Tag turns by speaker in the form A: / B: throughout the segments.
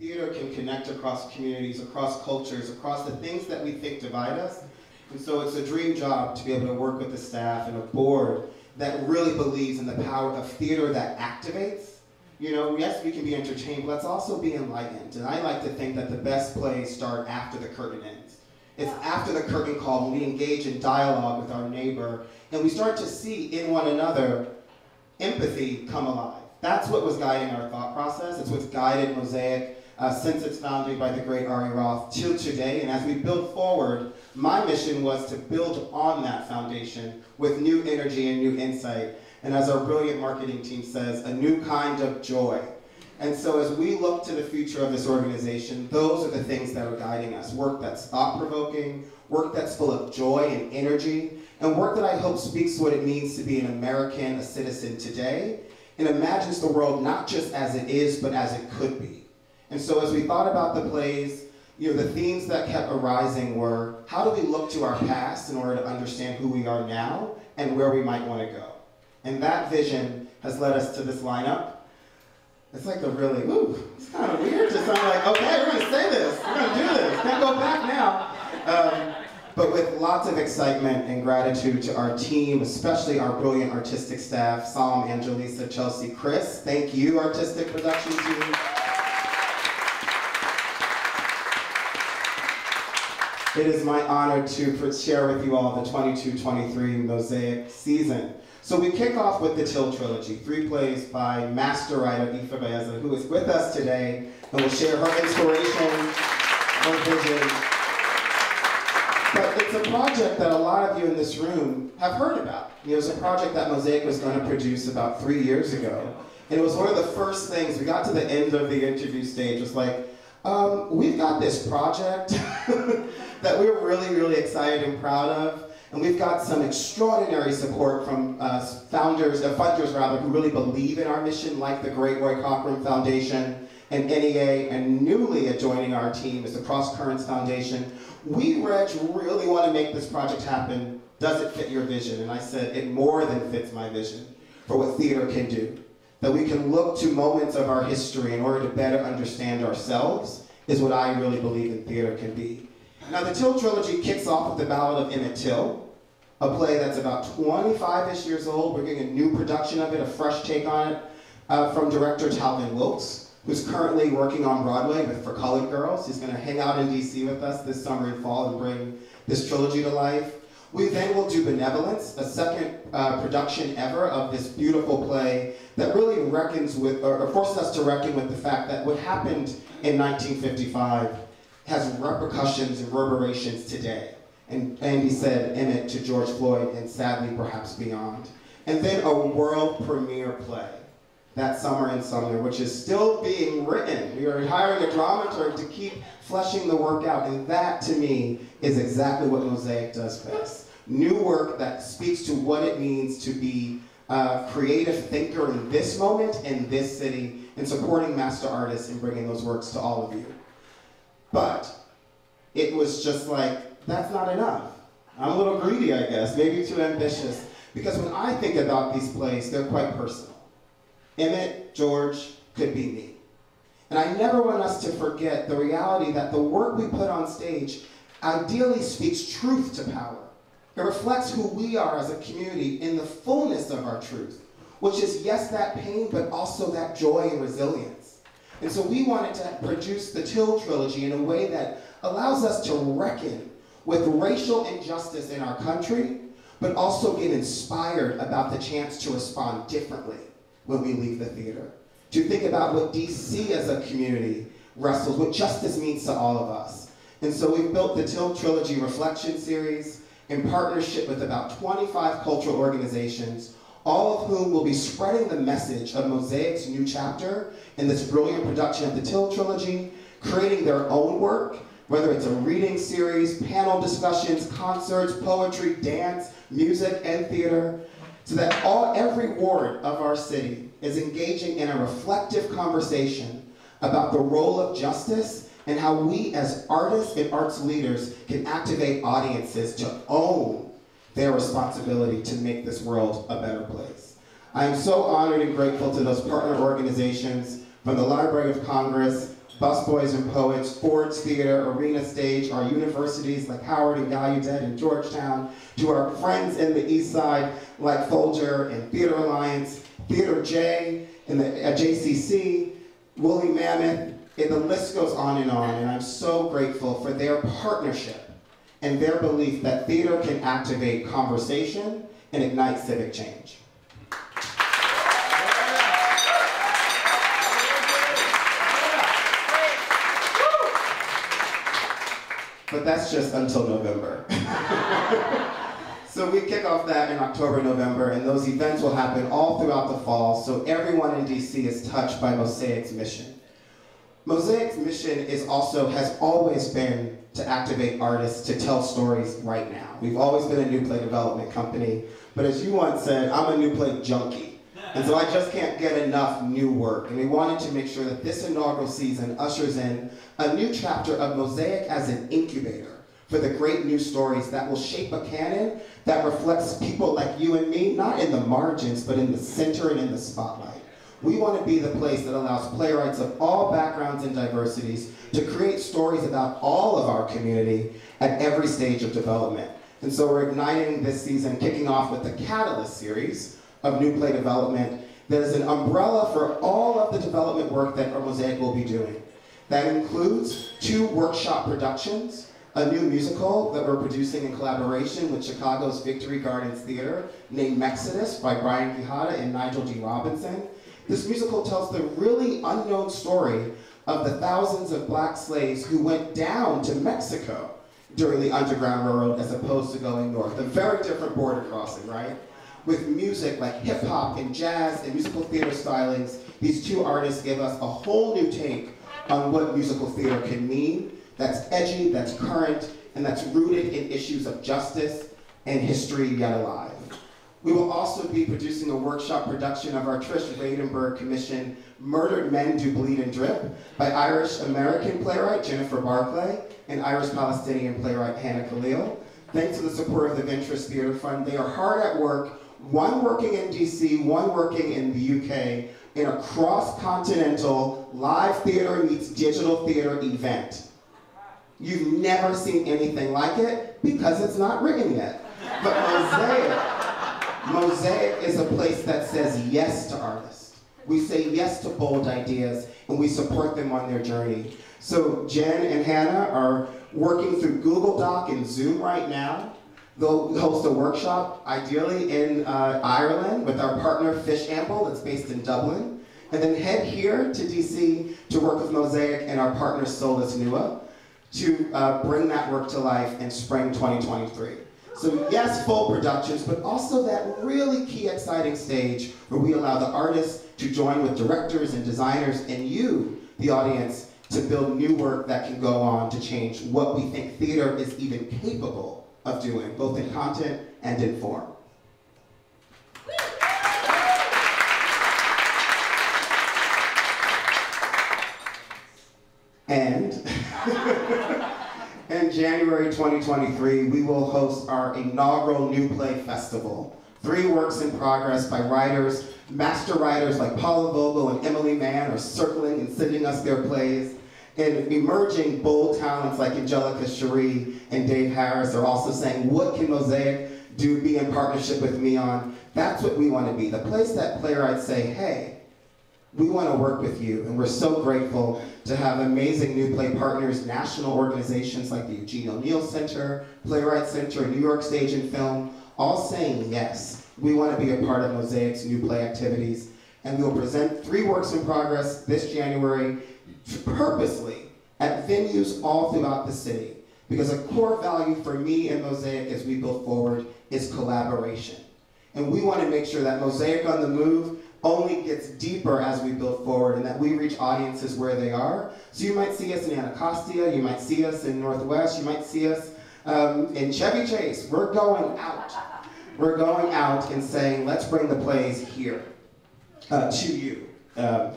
A: Theater can connect across communities, across cultures, across the things that we think divide us. And so it's a dream job to be able to work with the staff and a board that really believes in the power of theater that activates. You know, yes, we can be entertained, but let's also be enlightened. And I like to think that the best plays start after the curtain ends. It's after the curtain call when we engage in dialogue with our neighbor and we start to see in one another empathy come alive. That's what was guiding our thought process. It's what's guided Mosaic uh, since its founding by the great Ari Roth till today. And as we build forward, my mission was to build on that foundation with new energy and new insight. And as our brilliant marketing team says, a new kind of joy. And so as we look to the future of this organization, those are the things that are guiding us. Work that's thought-provoking, work that's full of joy and energy, and work that I hope speaks to what it means to be an American, a citizen today, and imagines the world not just as it is, but as it could be. And so as we thought about the plays, you know, the themes that kept arising were, how do we look to our past in order to understand who we are now and where we might want to go? And that vision has led us to this lineup. It's like a really, ooh, it's kind of weird to sound like, okay, we're going to say this, we're going to do this, can't go back now. Um, but with lots of excitement and gratitude to our team, especially our brilliant artistic staff, Psalm, Angelisa, Chelsea, Chris. Thank you, artistic production team. It is my honor to share with you all the 22-23 Mosaic season. So we kick off with the Till Trilogy, three plays by master writer Ifa Bayeza, who is with us today and will share her inspiration, her vision. But it's a project that a lot of you in this room have heard about. It was a project that Mosaic was going to produce about three years ago. And it was one of the first things, we got to the end of the interview stage, It was like, um, we've got this project that we're really, really excited and proud of. And we've got some extraordinary support from uh, founders, uh, funders rather, who really believe in our mission, like the Great Roy Cockrum Foundation and NEA, and newly joining our team is the Cross Currents Foundation. We, Reg, really want to make this project happen. Does it fit your vision? And I said, it more than fits my vision for what theater can do. That we can look to moments of our history in order to better understand ourselves is what I really believe in theater can be. Now, the Till trilogy kicks off with the Ballad of Emmett Till, a play that's about 25-ish years old. We're getting a new production of it, a fresh take on it, uh, from director Talvin Wilks, who's currently working on Broadway with For Colored Girls. He's going to hang out in D.C. with us this summer and fall and bring this trilogy to life. We then will do Benevolence, a second uh, production ever of this beautiful play that really reckons with, or forces us to reckon with the fact that what happened in 1955 has repercussions and reverberations today. And Andy said Emmett to George Floyd and sadly perhaps beyond. And then a world premiere play that summer in Sumner, which is still being written. We are hiring a dramaturg to keep fleshing the work out, and that to me is exactly what Mosaic does best. New work that speaks to what it means to be a creative thinker in this moment, in this city, and supporting master artists and bringing those works to all of you. But it was just like, that's not enough. I'm a little greedy, I guess, maybe too ambitious. Because when I think about these plays, they're quite personal. Emmett, George, could be me. And I never want us to forget the reality that the work we put on stage ideally speaks truth to power. It reflects who we are as a community in the fullness of our truth, which is, yes, that pain, but also that joy and resilience. And so we wanted to produce the Till trilogy in a way that allows us to reckon with racial injustice in our country, but also get inspired about the chance to respond differently when we leave the theater. To think about what DC as a community wrestles, what justice means to all of us. And so we've built the Till Trilogy Reflection Series in partnership with about 25 cultural organizations, all of whom will be spreading the message of Mosaic's new chapter in this brilliant production of the Till Trilogy, creating their own work, whether it's a reading series, panel discussions, concerts, poetry, dance, music, and theater, so that all, every ward of our city is engaging in a reflective conversation about the role of justice and how we as artists and arts leaders can activate audiences to own their responsibility to make this world a better place. I am so honored and grateful to those partner organizations from the Library of Congress, Busboys and Poets, Ford's Theater, Arena Stage, our universities like Howard and Gallaudet and Georgetown, to our friends in the East Side like Folger and Theater Alliance, Theater J and the at JCC, Woolly Mammoth, and the list goes on and on. And I'm so grateful for their partnership and their belief that theater can activate conversation and ignite civic change. But that's just until November. so we kick off that in October, November, and those events will happen all throughout the fall, so everyone in DC is touched by Mosaic's mission. Mosaic's mission is also, has always been to activate artists to tell stories right now. We've always been a new play development company, but as you once said, I'm a new play junkie. And so I just can't get enough new work. And we wanted to make sure that this inaugural season ushers in a new chapter of Mosaic as an incubator for the great new stories that will shape a canon that reflects people like you and me, not in the margins, but in the center and in the spotlight. We want to be the place that allows playwrights of all backgrounds and diversities to create stories about all of our community at every stage of development. And so we're igniting this season, kicking off with the Catalyst series of new play development that is an umbrella for all of the development work that Mosaic will be doing. That includes two workshop productions, a new musical that we're producing in collaboration with Chicago's Victory Gardens Theater named Mexodus by Brian Quijada and Nygel D. Robinson. This musical tells the really unknown story of the thousands of black slaves who went down to Mexico during the Underground Railroad as opposed to going north. A very different border crossing, right? With music like hip hop and jazz and musical theater stylings, these two artists give us a whole new take on what musical theater can mean that's edgy, that's current, and that's rooted in issues of justice and history yet alive. We will also be producing a workshop production of our Trish Vradenburg commission, Murdered Men Do Bleed and Drip, by Irish-American playwright Jennifer Barclay and Irish-Palestinian playwright Hannah Khalil. Thanks to the support of the Venturous Theater Fund, they are hard at work, one working in DC, one working in the UK, in a cross-continental live theater meets digital theater event. You've never seen anything like it because it's not written yet. But Mosaic, Mosaic is a place that says yes to artists. We say yes to bold ideas and we support them on their journey. So Jen and Hannah are working through Google Doc and Zoom right now. They'll host a workshop, ideally in uh, Ireland, with our partner Fishamble, that's based in Dublin. And then head here to DC to work with Mosaic and our partner Solus Nua to uh, bring that work to life in spring 2023. So yes, full productions, but also that really key exciting stage where we allow the artists to join with directors and designers and you, the audience, to build new work that can go on to change what we think theater is even capable of doing, both in content and in form. And in January 2023, we will host our inaugural New Play Festival. Three works in progress by writers, master writers like Paula Vogel and Emily Mann are circling and sending us their plays. And emerging bold talents like Angelica Chéri and Dave Harris are also saying, what can Mosaic do, be in partnership with me on? That's what we want to be, the place that playwrights say, hey, we want to work with you, and we're so grateful to have amazing new play partners, national organizations like the Eugene O'Neill Center, Playwright Center, New York Stage and Film, all saying yes. We want to be a part of Mosaic's new play activities, and we will present three works in progress this January purposely at venues all throughout the city. Because a core value for me and Mosaic as we build forward is collaboration. And we want to make sure that Mosaic on the Move only gets deeper as we build forward and that we reach audiences where they are. So you might see us in Anacostia, you might see us in Northwest, you might see us um, in Chevy Chase. We're going out. We're going out and saying, let's bring the plays here uh, to you. Um,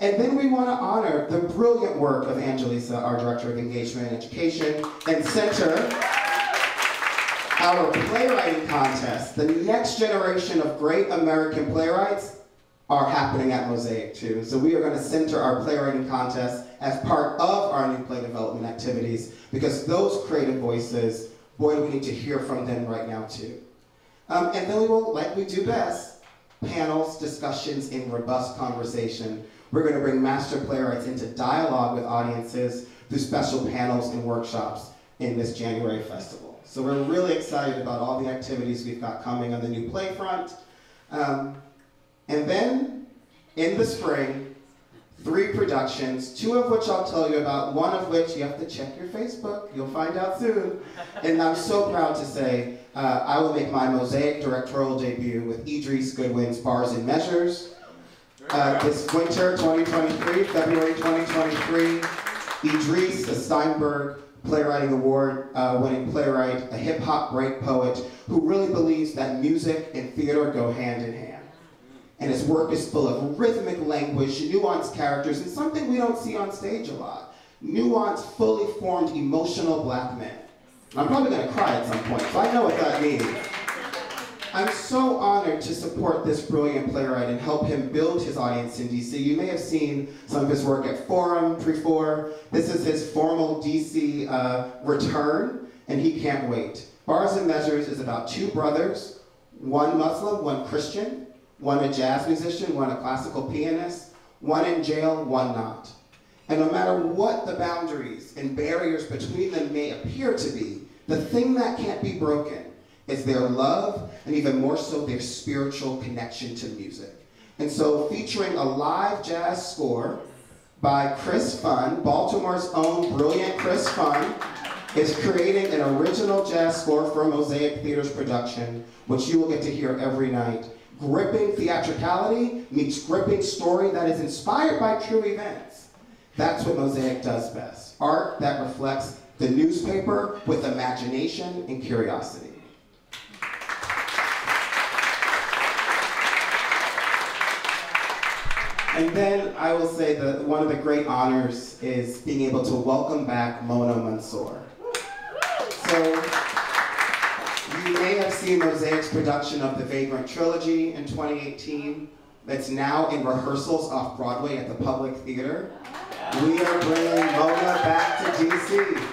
A: and then we want to honor the brilliant work of Angelisa, our Director of Engagement and Education, and center our playwriting contest. The next generation of great American playwrights are happening at Mosaic too. So we are going to center our playwriting contest as part of our new play development activities because those creative voices, boy, we need to hear from them right now too. Um, and then we will, like we do best, panels, discussions in robust conversation. We're going to bring master playwrights into dialogue with audiences through special panels and workshops in this January festival. So we're really excited about all the activities we've got coming on the new play front. Um, and then in the spring, three productions, two of which I'll tell you about, one of which you have to check your Facebook, you'll find out soon. And I'm so proud to say uh, I will make my Mosaic directorial debut with Idris Goodwin's Bars and Measures. Uh, this winter, 2023, February 2023, Idris, Steinberg Playwriting Award uh, winning playwright, a hip hop break poet who really believes that music and theater go hand in hand. And his work is full of rhythmic language, nuanced characters, and something we don't see on stage a lot. Nuanced, fully formed, emotional black men. I'm probably gonna cry at some point, so I know what that means. I'm so honored to support this brilliant playwright and help him build his audience in DC. You may have seen some of his work at Forum, Pre4. This is his formal DC uh, return, and he can't wait. Bars and Measures is about two brothers, one Muslim, one Christian, one a jazz musician, one a classical pianist, one in jail, one not. And no matter what the boundaries and barriers between them may appear to be, the thing that can't be broken is their love and even more so their spiritual connection to music. And so featuring a live jazz score by Chris Funn, Baltimore's own brilliant Chris Funn, is creating an original jazz score for Mosaic Theater's production, which you will get to hear every night. Gripping theatricality meets gripping story that is inspired by true events. That's what Mosaic does best. Art that reflects the newspaper with imagination and curiosity. And then I will say that one of the great honors is being able to welcome back Mona Mansour. So you may have seen Mosaic's production of the Vagrant Trilogy in 2018 that's now in rehearsals off Broadway at the Public Theater. We are bringing Mona back to DC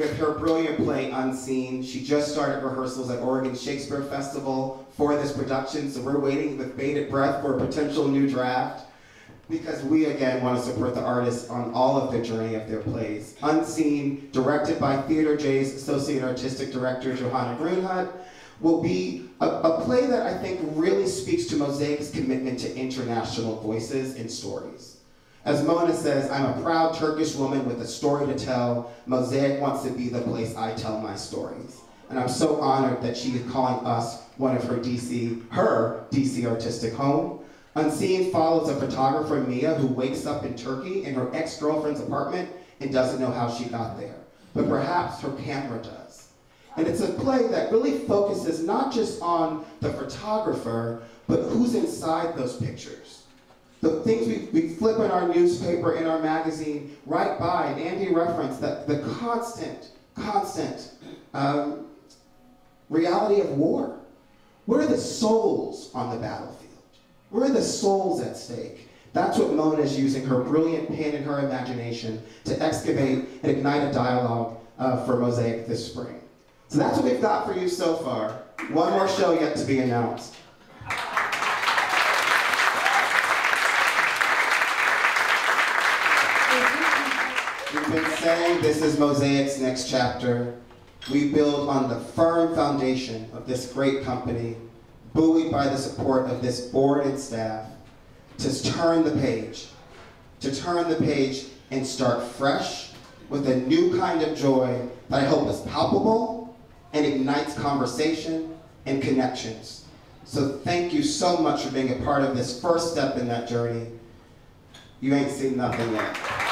A: with her brilliant play Unseen. She just started rehearsals at Oregon Shakespeare Festival for this production, so we're waiting with bated breath for a potential new draft because we again want to support the artists on all of the journey of their plays. Unseen, directed by Theater J's Associate Artistic Director Johanna Gruenhut, will be a, a play that I think really speaks to Mosaic's commitment to international voices and stories. As Mona says, I'm a proud Turkish woman with a story to tell. Mosaic wants to be the place I tell my stories. And I'm so honored that she is calling us one of her DC, her DC artistic home. Unseen follows a photographer, Mia, who wakes up in Turkey in her ex-girlfriend's apartment and doesn't know how she got there. But perhaps her camera does. And it's a play that really focuses not just on the photographer, but who's inside those pictures. The things we, we flip in our newspaper, in our magazine, right by, and Andy referenced that the constant, constant um, reality of war. What are the souls on the battlefield? Where are the souls at stake? That's what Mona is using her brilliant pen and her imagination to excavate and ignite a dialogue uh, for Mosaic this spring. So that's what we've got for you so far. One more show yet to be announced. This is Mosaic's next chapter. We build on the firm foundation of this great company buoyed by the support of this board and staff, to turn the page, to turn the page and start fresh with a new kind of joy that I hope is palpable and ignites conversation and connections. So thank you so much for being a part of this first step in that journey. You ain't seen nothing yet.